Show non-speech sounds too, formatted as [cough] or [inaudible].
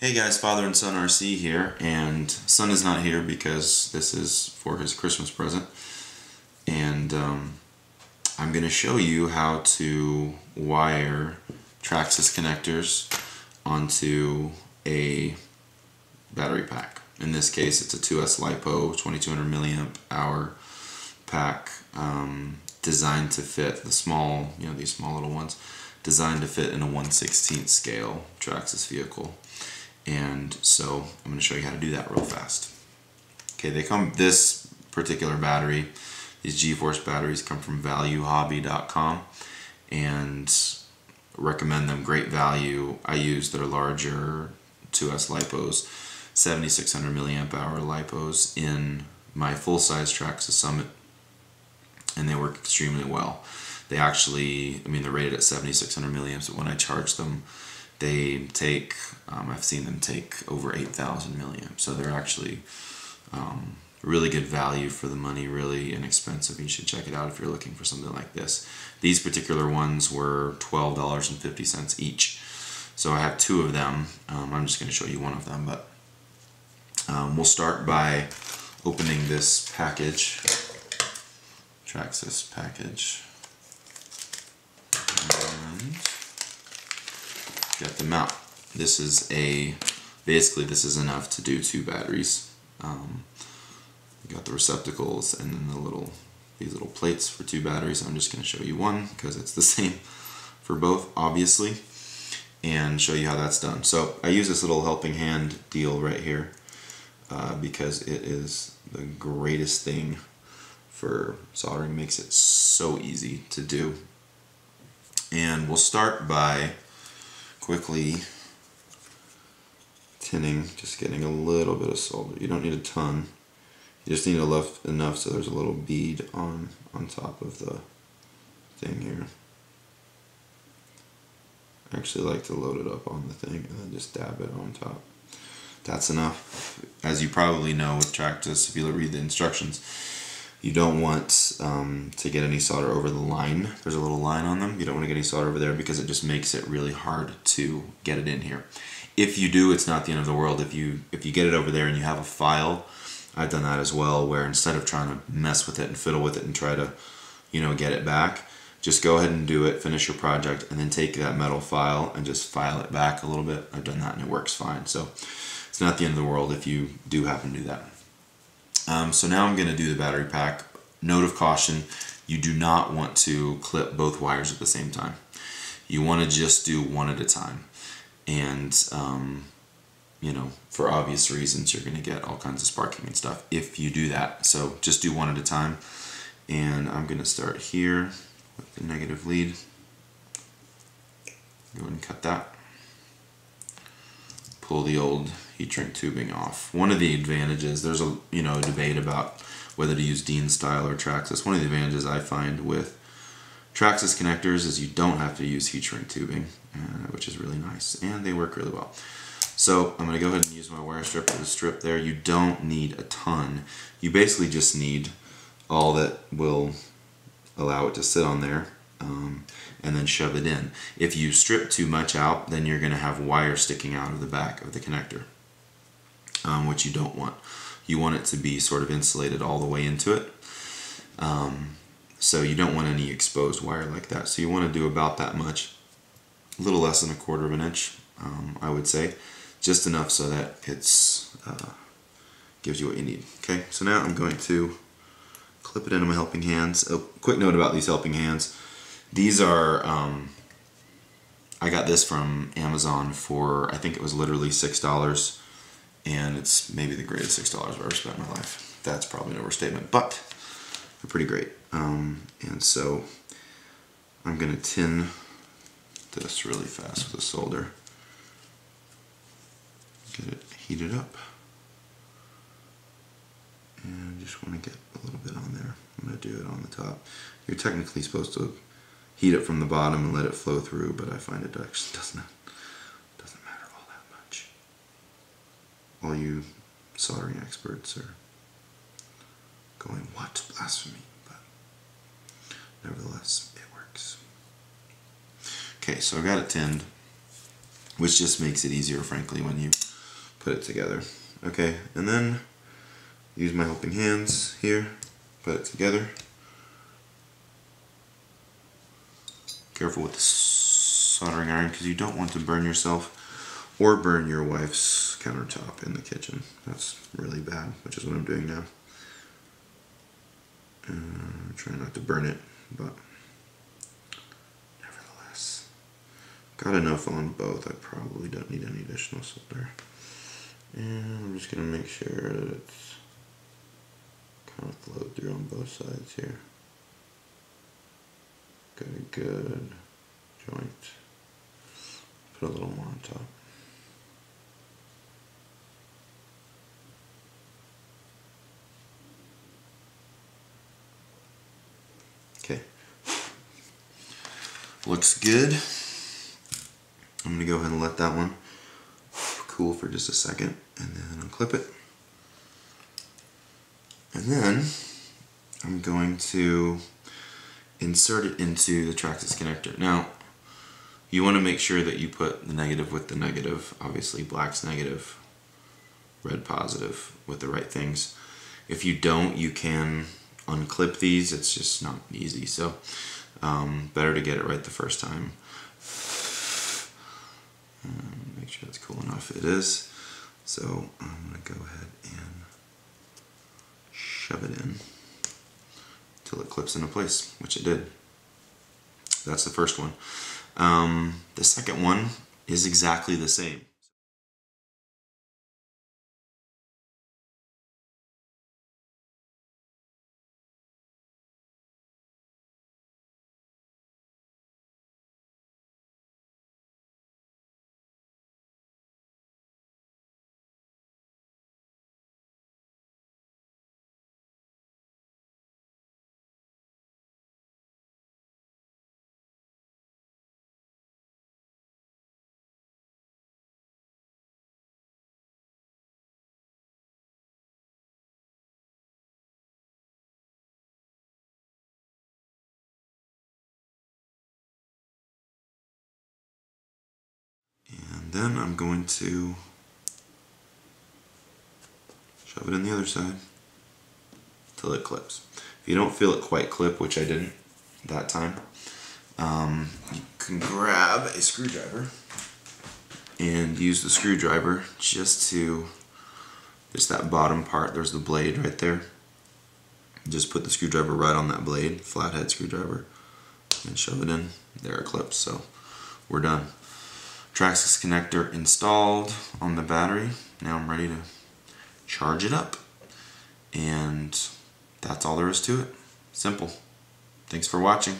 Hey guys, Father and Son RC here, and Son is not here because this is for his Christmas present. And um, I'm going to show you how to wire Traxxas connectors onto a battery pack. In this case, it's a 2S LiPo 2200 milliamp hour pack um, designed to fit the small, you know, these small little ones, designed to fit in a 1 16th scale Traxxas vehicle. And so I'm going to show you how to do that real fast. Okay, they come, this particular battery, these GeForce batteries come from valuehobby.com and recommend them, great value. I use their larger 2S LiPos, 7600 milliamp hour LiPos in my full-size Traxxas Summit and they work extremely well. They actually, I mean, they're rated at 7600 milliamps, but when I charge them, they take, um, I've seen them take over 8,000 milliamps. So they're actually um, really good value for the money, really inexpensive. You should check it out if you're looking for something like this. These particular ones were $12.50 each. So I have two of them. Um, I'm just going to show you one of them, but um, we'll start by opening this package. Traxxas package. Get them out. This is a, basically this is enough to do two batteries. Um, got the receptacles and then the little, these little plates for two batteries. I'm just going to show you one because it's the [laughs] same for both, obviously, and show you how that's done. So I use this little helping hand deal right here uh, because it is the greatest thing for soldering. Makes it so easy to do. And we'll start by quickly tinning, just getting a little bit of solder. You don't need a ton. You just need enough enough so there's a little bead on on top of the thing here. I actually like to load it up on the thing and then just dab it on top. That's enough. As you probably know with Traxxas, if you read the instructions, you don't want um, to get any solder over the line. There's a little line on them. You don't want to get any solder over there because it just makes it really hard to get it in here. If you do, it's not the end of the world. If you if you get it over there and you have a file, I've done that as well, where instead of trying to mess with it and fiddle with it and try to, you know, get it back, just go ahead and do it, finish your project, and then take that metal file and just file it back a little bit. I've done that and it works fine. So it's not the end of the world if you do happen to do that. Um, so now I'm going to do the battery pack. Note of caution, you do not want to clip both wires at the same time. You want to just do one at a time. And, um, you know, for obvious reasons, you're going to get all kinds of sparking and stuff if you do that. So just do one at a time. And I'm going to start here with the negative lead. Go ahead and cut that. Pull the old heat shrink tubing off. One of the advantages, there's a you know debate about whether to use Dean style or Traxxas. One of the advantages I find with Traxxas connectors is you don't have to use heat shrink tubing, uh, which is really nice, and they work really well. So I'm going to go ahead and use my wire strip the strip there. You don't need a ton. You basically just need all that will allow it to sit on there um, and then shove it in. If you strip too much out, then you're going to have wire sticking out of the back of the connector um, which you don't want. You want it to be sort of insulated all the way into it. Um, so you don't want any exposed wire like that. So you want to do about that much, a little less than a quarter of an inch, um, I would say, just enough so that it's uh, gives you what you need. Okay, so now I'm going to clip it into my helping hands. A quick note about these helping hands. These are, um, I got this from Amazon for, I think it was literally $6 and it's maybe the greatest six dollars I've ever spent in my life. That's probably an overstatement, but they're pretty great. Um, and so I'm gonna tin this really fast with a solder. Get it heated up. And I just want to get a little bit on there. I'm to do it on the top. You're technically supposed to heat it from the bottom and let it flow through, but I find it actually [laughs] doesn't all you soldering experts are going, what? Blasphemy. But nevertheless, it works. Okay, so I've got it tinned, which just makes it easier, frankly, when you put it together. Okay, and then use my helping hands here, put it together. Careful with the soldering iron because you don't want to burn yourself or burn your wife's countertop in the kitchen. That's really bad, which is what I'm doing now. Uh, trying not to burn it, but nevertheless. Got enough on both. I probably don't need any additional solder. And I'm just going to make sure that it's kind of flowed through on both sides here. Got a good joint. Put a little more on top. Okay. Looks good. I'm going to go ahead and let that one cool for just a second and then unclip it. And then I'm going to insert it into the Traxxas connector. Now, you want to make sure that you put the negative with the negative. Obviously, black's negative, red positive with the right things. If you don't, you can unclip these. It's just not easy. So, um, better to get it right the first time. Um, make sure it's cool enough. It is. So, I'm going to go ahead and shove it in till it clips into place, which it did. That's the first one. Um, the second one is exactly the same. And then I'm going to shove it in the other side till it clips. If you don't feel it quite clip, which I didn't that time, um, you can grab a screwdriver and use the screwdriver just to, just that bottom part, there's the blade right there. Just put the screwdriver right on that blade, flathead screwdriver, and shove it in. There it clips, so we're done. Traxxas connector installed on the battery. Now I'm ready to charge it up. And that's all there is to it. Simple. Thanks for watching.